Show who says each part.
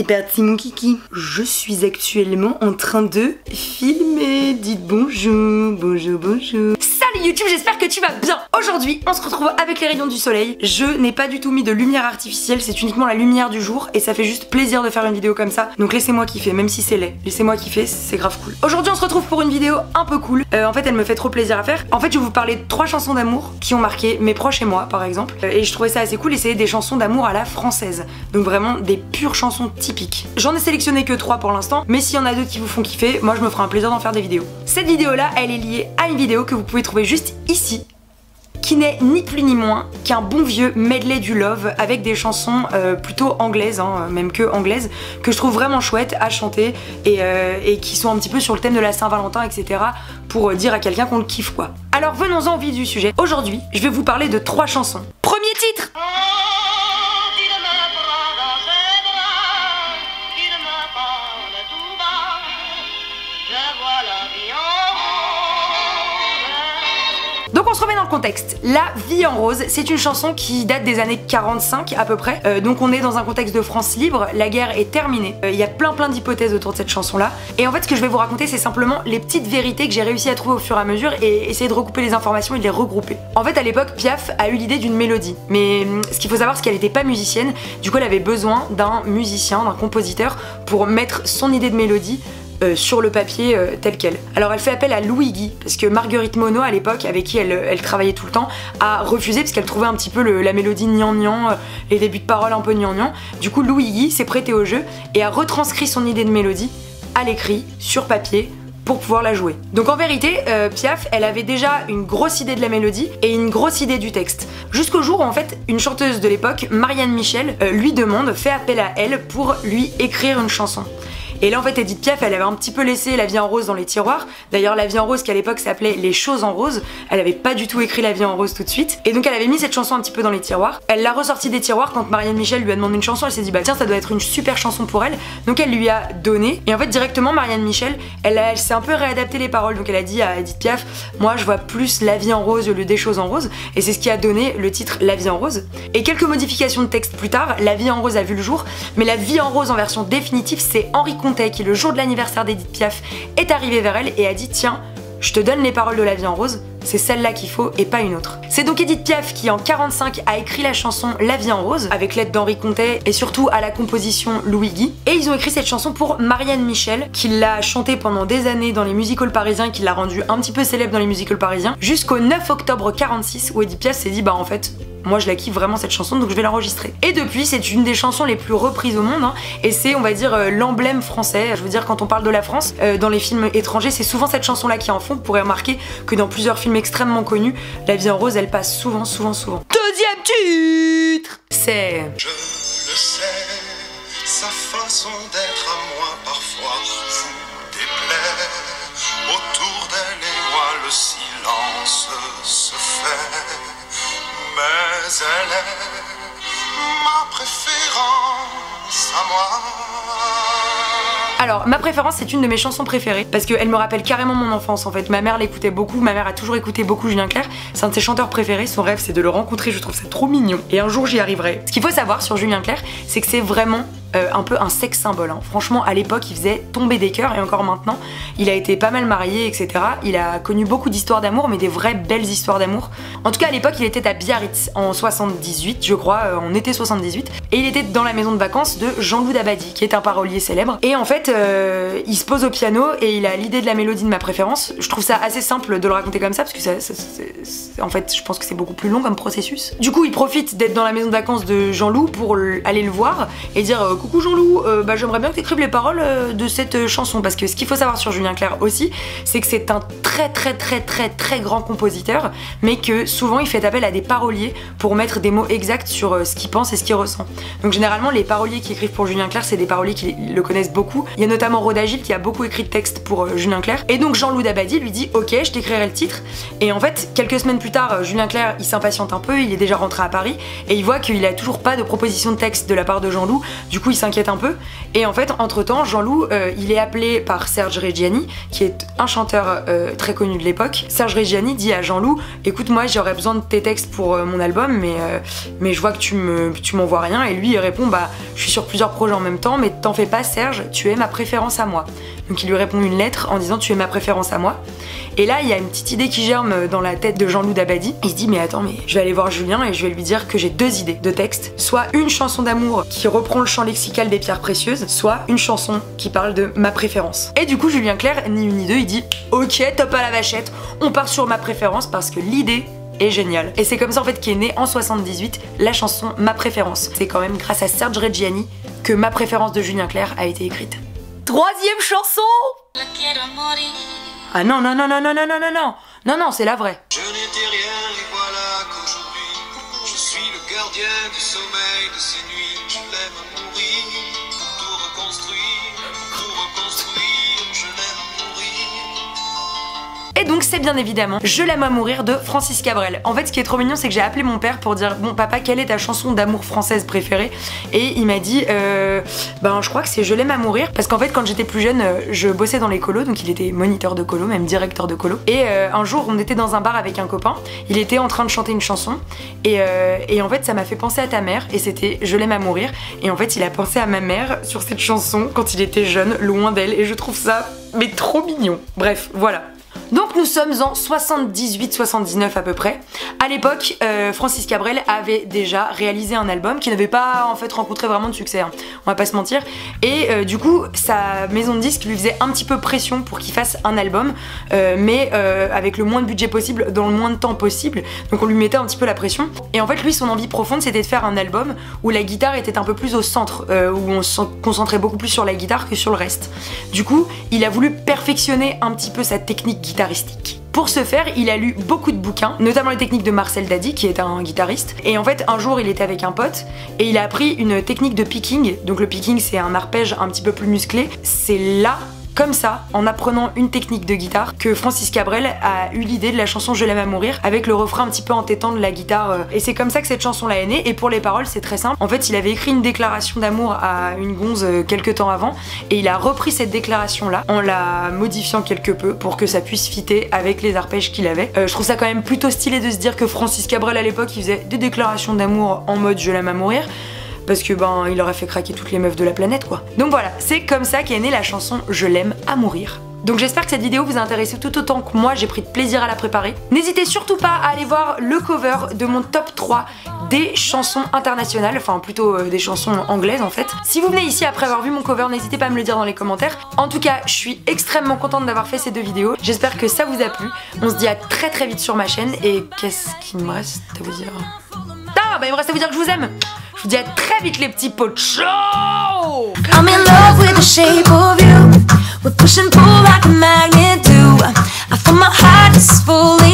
Speaker 1: C'est parti mon kiki. Je suis actuellement en train de filmer. Dites bonjour, bonjour, bonjour. YouTube, j'espère que tu vas bien. Aujourd'hui, on se retrouve avec les rayons du soleil. Je n'ai pas du tout mis de lumière artificielle, c'est uniquement la lumière du jour et ça fait juste plaisir de faire une vidéo comme ça. Donc laissez-moi kiffer, même si c'est laid. Laissez-moi kiffer, c'est grave cool. Aujourd'hui, on se retrouve pour une vidéo un peu cool. Euh, en fait, elle me fait trop plaisir à faire. En fait, je vais vous parler de trois chansons d'amour qui ont marqué mes proches et moi, par exemple. Euh, et je trouvais ça assez cool et c'est des chansons d'amour à la française. Donc vraiment des pures chansons typiques. J'en ai sélectionné que trois pour l'instant, mais s'il y en a d'autres qui vous font kiffer, moi je me ferai un plaisir d'en faire des vidéos. Cette vidéo là, elle est liée à une vidéo que vous pouvez trouver juste ici qui n'est ni plus ni moins qu'un bon vieux medley du love avec des chansons euh, plutôt anglaises, hein, même que anglaises, que je trouve vraiment chouettes à chanter euh, et, qui sont un petit peu sur le thème de la Saint-Valentin, etc. pour dire à quelqu'un qu'on le kiffe quoi. Alors venons-en au du sujet. Aujourd'hui, je vais vous parler de trois chansons. Premier titre Donc on se remet dans le contexte. La vie en rose, c'est une chanson qui date des années 45 à peu près. Euh, donc on est dans un contexte de France libre, la guerre est terminée. Euh, il y a plein plein d'hypothèses autour de cette chanson là. Et en fait ce que je vais vous raconter c'est simplement les petites vérités que j'ai réussi à trouver au fur et à mesure et essayer de recouper les informations et de les regrouper. En fait à l'époque Piaf a eu l'idée d'une mélodie. Mais hum, ce qu'il faut savoir c'est qu'elle n'était pas musicienne. Du coup elle avait besoin d'un musicien, d'un compositeur pour mettre son idée de mélodie euh, sur le papier euh, tel quel. Alors elle fait appel à Louis Guy, parce que Marguerite Monod à l'époque, avec qui elle, travaillait tout le temps, a refusé parce qu'elle trouvait un petit peu la mélodie gnangnan, euh, les débuts de parole un peu gnangnan. Du coup Louis Guy s'est prêté au jeu et a retranscrit son idée de mélodie à l'écrit, sur papier, pour pouvoir la jouer. Donc en vérité, Piaf, elle avait déjà une grosse idée de la mélodie et une grosse idée du texte. Jusqu'au jour où en fait, une chanteuse de l'époque, Marianne Michel, lui demande, fait appel à elle pour lui écrire une chanson. Et là en fait Edith Piaf elle avait un petit peu laissé La vie en rose dans les tiroirs. D'ailleurs La vie en rose qui à l'époque s'appelait Les choses en rose, elle avait pas du tout écrit La vie en rose tout de suite. Et donc elle avait mis cette chanson un petit peu dans les tiroirs. Elle l'a ressortie des tiroirs quand Marianne Michel lui a demandé une chanson, elle s'est dit bah tiens ça doit être une super chanson pour elle. Donc elle lui a donné. Et en fait directement Marianne Michel, elle, s'est un peu réadapté les paroles. Donc elle a dit à Edith Piaf, moi je vois plus La vie en rose au lieu des choses en rose. Et c'est ce qui a donné le titre La vie en rose. Et quelques modifications de texte plus tard, La vie en rose a vu le jour. Mais La vie en rose en version définitive, c'est Henri qui, le jour de l'anniversaire d'Edith Piaf, est arrivé vers elle et a dit Tiens, je te donne les paroles de la vie en rose, c'est celle-là qu'il faut et pas une autre. C'est donc Edith Piaf qui en 45 a écrit la chanson La vie en rose avec l'aide d'Henri Contet et surtout à la composition Louis Guy et ils ont écrit cette chanson pour Marianne Michel qui l'a chantée pendant des années dans les musicals parisiens qui l'a rendue un petit peu célèbre dans les musicals parisiens jusqu'au 9 octobre 46 où Edith Piaf s'est dit bah en fait moi je la kiffe vraiment cette chanson donc je vais l'enregistrer. Et depuis c'est une des chansons les plus reprises au monde hein, et c'est on va dire euh, l'emblème français. Je veux dire quand on parle de la France euh, dans les films étrangers c'est souvent cette chanson là qui est en fond. Vous pourrez remarquer que dans plusieurs films extrêmement connus la vie en rose elle passe souvent souvent souvent. Deuxième titre c'est... Je le sais, sa façon d'être Alors, ma préférence, c'est une de mes chansons préférées parce qu'elle me rappelle carrément mon enfance en fait. Ma mère l'écoutait beaucoup, ma mère a toujours écouté beaucoup Julien Clerc. C'est un de ses chanteurs préférés, son rêve c'est de le rencontrer, je trouve ça trop mignon. Et un jour j'y arriverai. Ce qu'il faut savoir sur Julien Clerc, c'est que c'est vraiment euh, un peu un sexe symbole. Hein. Franchement, à l'époque, il faisait tomber des cœurs et encore maintenant, il a été pas mal marié, etc. Il a connu beaucoup d'histoires d'amour, mais des vraies belles histoires d'amour. En tout cas, à l'époque, il était à Biarritz en 78, je crois, euh, en été 78, et il était dans la maison de vacances de Jean-Loup Dabadi, qui est un parolier célèbre. Et en fait, euh, il se pose au piano et il a l'idée de la mélodie de ma préférence. Je trouve ça assez simple de le raconter comme ça, parce que ça, en fait, je pense que c'est beaucoup plus long comme processus. Du coup, il profite d'être dans la maison de vacances de Jean-Loup pour aller le voir et dire coucou Jean-Loup, euh, bah, j'aimerais bien que tu écrives les paroles euh, de cette euh, chanson parce que ce qu'il faut savoir sur Julien Clerc aussi, c'est que c'est un très très très très très grand compositeur, mais que souvent il fait appel à des paroliers pour mettre des mots exacts sur ce qu'il pense et ce qu'il ressent. Donc généralement les paroliers qui écrivent pour Julien Clerc, c'est des paroliers qui le connaissent beaucoup. Il y a notamment Rodagil qui a beaucoup écrit de textes pour Julien Clerc. Et donc Jean-Loup Dabadi lui dit ok, je t'écrirai le titre. Et en fait, quelques semaines plus tard, Julien Clerc il s'impatiente un peu, il est déjà rentré à Paris et il voit qu'il a toujours pas de proposition de texte de la part de Jean-Loup. Du coup, il s'inquiète un peu. Et en fait, entre temps, Jean-Loup, euh, il est appelé par Serge Reggiani, qui est un chanteur euh, très connu de l'époque. Serge Reggiani dit à Jean-Loup Écoute, moi j'aurais besoin de tes textes pour mon album, mais, mais je vois que tu me tu m'envoies rien. Et lui il répond Bah, je suis sur plusieurs projets en même temps, mais t'en fais pas, Serge, tu es ma préférence à moi. Donc il lui répond une lettre en disant Tu es ma préférence à moi. Et là, il y a une petite idée qui germe dans la tête de Jean-Loup Dabadi. Il se dit Mais attends, mais je vais aller voir Julien et je vais lui dire que j'ai deux idées de texte. Soit une chanson d'amour qui reprend le lexical des pierres précieuses, soit une chanson qui parle de ma préférence. Et du coup, Julien Clerc, ni une ni deux, il dit Ok, top à la vachette, on part sur ma préférence parce que l'idée est géniale. Et c'est comme ça en fait qu'est née en 78 la chanson Ma préférence. C'est quand même grâce à Serge Reggiani que Ma préférence de Julien Clerc a été écrite. Troisième chanson Ah non, non, non, non, non, non, non, non, non Non, non, c'est la vraie. Je n'étais rien et voilà qu'aujourd'hui, je suis le gardien du sommeil Et donc c'est bien évidemment Je l'aime à mourir de Francis Cabrel. En fait ce qui est trop mignon c'est que j'ai appelé mon père pour dire bon papa quelle est ta chanson d'amour française préférée? Et il m'a dit euh, ben je crois que c'est Je l'aime à mourir. Parce qu'en fait quand j'étais plus jeune euh, je bossais dans les colos donc il était moniteur de colo même directeur de colo. Et euh, un jour on était dans un bar avec un copain. Il était en train de chanter une chanson. Et, et en fait ça m'a fait penser à ta mère. Et c'était Je l'aime à mourir. Et en fait il a pensé à ma mère sur cette chanson quand il était jeune loin d'elle. Et je trouve ça mais trop mignon. Bref voilà donc nous sommes en 78-79 à peu près. À l'époque, euh, Francis Cabrel avait déjà réalisé un album qui n'avait pas en fait rencontré vraiment de succès, hein. on va pas se mentir. Et euh, du coup, sa maison de disques lui faisait un petit peu pression pour qu'il fasse un album, euh, mais avec le moins de budget possible, dans le moins de temps possible. Donc on lui mettait un petit peu la pression. Et en fait, lui, son envie profonde, c'était de faire un album où la guitare était un peu plus au centre, où on se concentrait beaucoup plus sur la guitare que sur le reste. Du coup, il a voulu perfectionner un petit peu sa technique guitare pour ce faire, il a lu beaucoup de bouquins, notamment les techniques de Marcel Dadi, qui est un guitariste. Et en fait, un jour, il était avec un pote et il a appris une technique de picking. Donc le picking, c'est un arpège un petit peu plus musclé. C'est là comme ça, en apprenant une technique de guitare, que Francis Cabrel a eu l'idée de la chanson Je l'aime à mourir, avec le refrain un petit peu entêtant de la guitare. Euh. Et c'est comme ça que cette chanson-là est née. Et pour les paroles, c'est très simple. En fait, il avait écrit une déclaration d'amour à une gonze euh, quelques temps avant, et il a repris cette déclaration-là en la modifiant quelque peu pour que ça puisse fitter avec les arpèges qu'il avait. Euh, je trouve ça quand même plutôt stylé de se dire que Francis Cabrel à l'époque, il faisait des déclarations d'amour en mode Je l'aime à mourir parce que ben il aurait fait craquer toutes les meufs de la planète quoi. Donc voilà, c'est comme ça qu'est née la chanson Je l'aime à mourir. Donc j'espère que cette vidéo vous a intéressé tout autant que moi, j'ai pris de plaisir à la préparer. N'hésitez surtout pas à aller voir le cover de mon top 3 des chansons internationales, enfin plutôt euh, des chansons anglaises en fait. Si vous venez ici après avoir vu mon cover, n'hésitez pas à me le dire dans les commentaires. En tout cas, je suis extrêmement contente d'avoir fait ces deux vidéos. J'espère que ça vous a plu. On se dit à très très vite sur ma chaîne et qu'est-ce qu'il me reste à vous dire? Ah bah il me reste à vous dire que je vous aime je vous dis à très vite les petits potes chauds I'm in love with the shape of you. We push and pull like a magnet do. I feel my heart is falling